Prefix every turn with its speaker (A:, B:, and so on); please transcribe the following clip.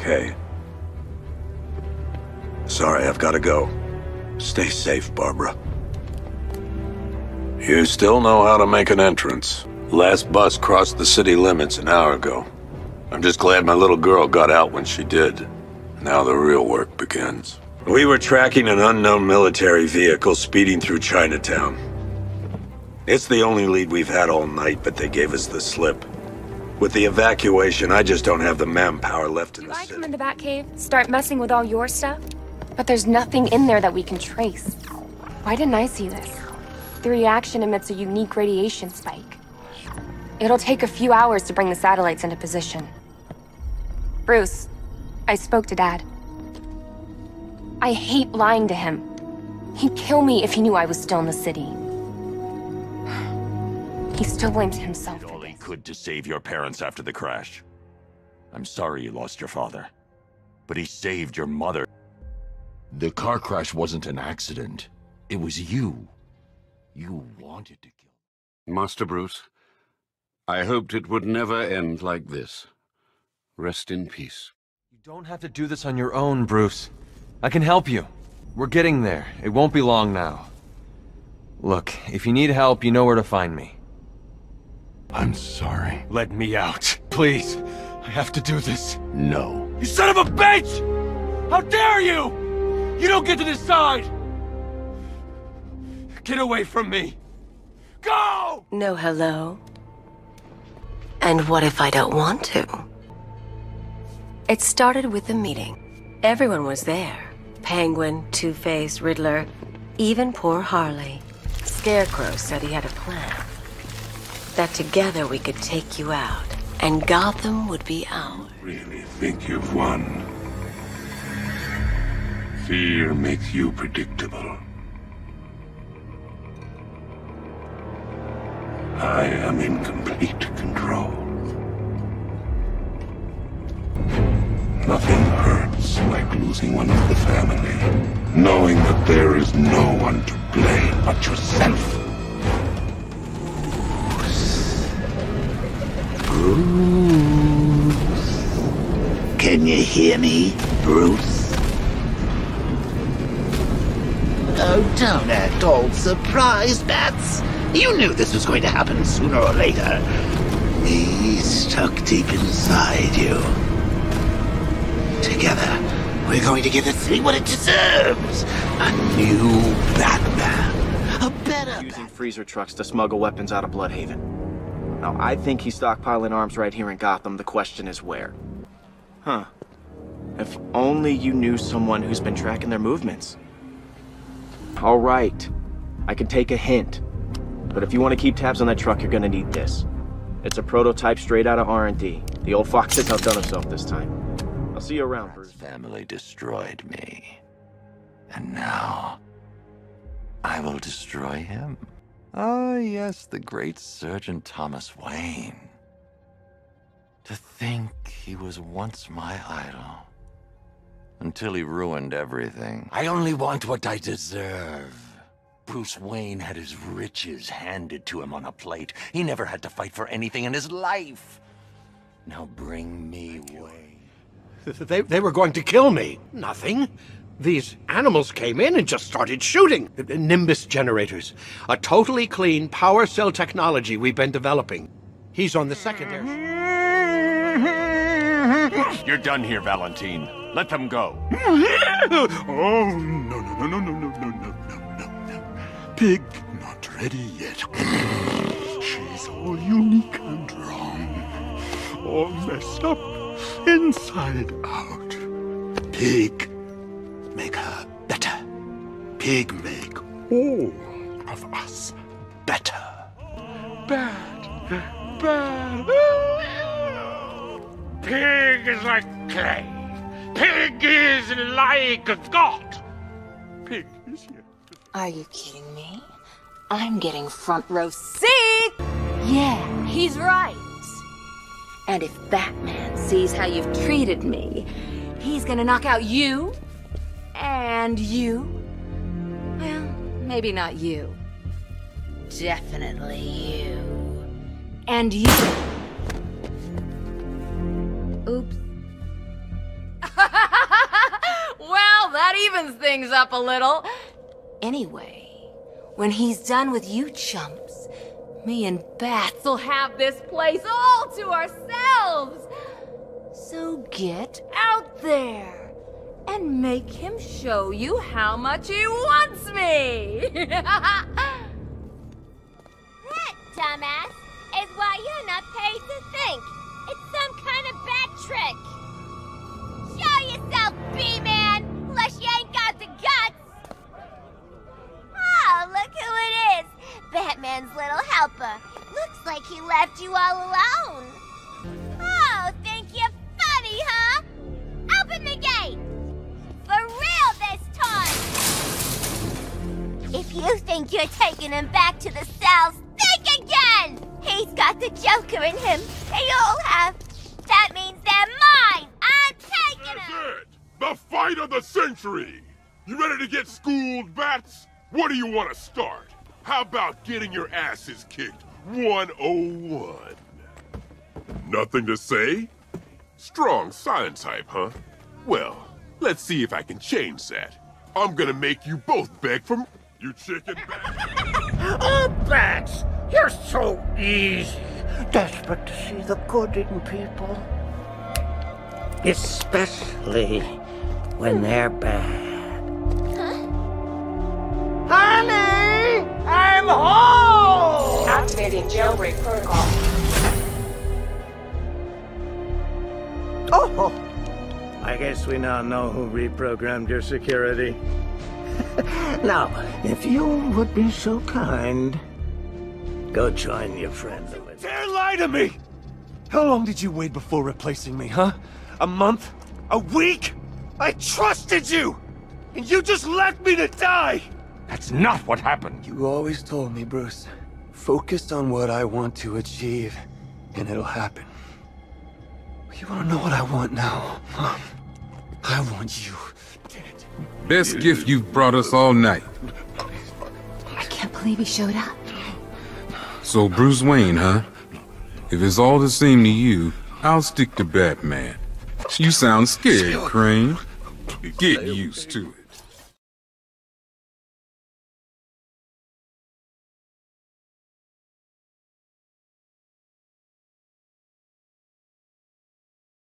A: okay. Sorry, I've got to go. Stay safe, Barbara. You still know how to make an entrance. Last bus crossed the city limits an hour ago. I'm just glad my little girl got out when she did. Now the real work begins. We were tracking an unknown military vehicle speeding through Chinatown. It's the only lead we've had all night, but they gave us the slip. With the evacuation, I just don't have the manpower left in
B: Do
A: the
B: I
A: city.
B: come in the Batcave, start messing with all your stuff? But there's nothing in there that we can trace. Why didn't I see this? The reaction emits a unique radiation spike. It'll take a few hours to bring the satellites into position. Bruce, I spoke to Dad. I hate lying to him. He'd kill me if he knew I was still in the city. He still blames himself
C: did
B: for
C: all he
B: this.
C: could to save your parents after the crash. I'm sorry you lost your father, but he saved your mother. The car crash wasn't an accident. It was you. You wanted to kill.
D: Master Bruce, I hoped it would never end like this. Rest in peace.
E: You don't have to do this on your own, Bruce. I can help you. We're getting there. It won't be long now. Look, if you need help, you know where to find me.
C: I'm sorry.
E: Let me out. Please. I have to do this.
C: No.
E: You son of a bitch! How dare you! You don't get to decide! Get away from me! Go!
F: No hello? And what if I don't want to? It started with a meeting. Everyone was there. Penguin, Two-Face, Riddler, even poor Harley. Scarecrow said he had a plan. That together we could take you out, and Gotham would be ours.
G: really think you've won. Fear makes you predictable. I am in complete control. Nothing hurts like losing one of the family. Knowing that there is no one to blame but yourself.
H: Can you hear me, Bruce? Oh, don't act all surprised, Bats. You knew this was going to happen sooner or later. He's stuck deep inside you. Together, we're going to give the city what it deserves. A new Batman. A better
I: using freezer trucks to smuggle weapons out of Blüdhaven. Now, I think he's stockpiling arms right here in Gotham. The question is where. Huh. If only you knew someone who's been tracking their movements. All right. I can take a hint. But if you want to keep tabs on that truck, you're gonna need this. It's a prototype straight out of R&D. The old fox has outdone himself this time. I'll see you around, Bruce.
C: Family destroyed me. And now, I will destroy him. Ah, yes, the great Surgeon Thomas Wayne. To think he was once my idol. Until he ruined everything. I only want what I deserve. Bruce Wayne had his riches handed to him on a plate. He never had to fight for anything in his life. Now bring me Wayne.
J: They, they were going to kill me. Nothing. These animals came in and just started shooting. Nimbus generators. A totally clean power cell technology we've been developing. He's on the secondary.
C: You're done here, Valentine. Let them go.
G: oh, no, no, no, no, no, no, no, no, no, no, no. Pyg not ready yet. She's all unique and wrong. All messed up, inside out. Pyg, make her better. Pyg make all of us better. Bad, bad.
K: Pyg is like clay. Pyg is like a god.
G: Pyg is here.
F: Are you kidding me? I'm getting front row seat! Yeah, he's right. And if Batman sees how you've treated me, he's gonna knock out you and you. Maybe not you. Definitely you. And you. Oops. well, that evens things up a little. Anyway, when he's done with you chumps, me and Bats will have this place all to ourselves. So get out there and make him show you how much he wants me.
L: that, dumbass, is why you're not paid to think. It's some kind of bad trick. Show yourself, B-Man, unless you ain't got the guts. Oh, look who it is. Batman's little helper. Looks like he left you all alone. You think you're taking him back to the cells, think again! He's got the Joker in him. They all have. That means they're mine. I'm taking them.
K: It! The fight of the century! You ready to get schooled, Bats? What do you want to start? How about getting your asses kicked 101? Nothing to say? Strong science type, huh? Well, let's see if I can change that. I'm gonna make you both beg for... You chicken
M: Oh, Bats! You're so easy. Desperate to see the good in people. Especially when they're bad. Honey! I'm home!
B: Activating jailbreak protocol.
M: Oh, oh! I guess we now know who reprogrammed your security. now, if you would be so kind, go join your friend.
N: Dare lie to me! How long did you wait before replacing me, huh? A month? A week? I trusted you! And you just left me to die!
J: That's not what happened.
N: You always told me, Bruce. Focus on what I want to achieve, and it'll happen. You wanna know what I want now, Mom? I want you.
O: Best gift you've brought us all night.
B: I can't believe he showed up.
O: So Bruce Wayne, huh? If it's all the same to you, I'll stick to Batman. You sound scared, Crane. Get used to it.